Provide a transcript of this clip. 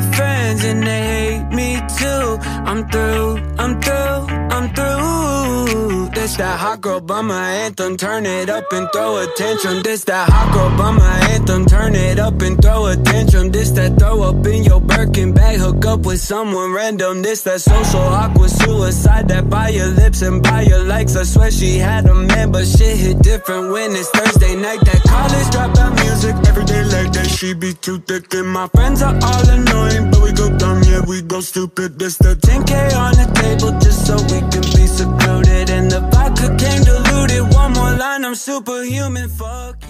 friends and they hate me too. I'm through, I'm through, I'm through. This that hot girl by my anthem, turn it up and throw a tantrum. This that hot girl by my anthem, turn it up and throw a tantrum. This that throw up in your Birkin bag, hook up with someone random. This that social awkward suicide that by your lips and by your likes. I swear she had a man, but shit hit different when it's Thursday night. That college drop. She be too thick and my friends are all annoying, but we go dumb, yeah we go stupid. This the 10k on the table just so we can be secluded, and the vodka came diluted. One more line, I'm superhuman. Fuck.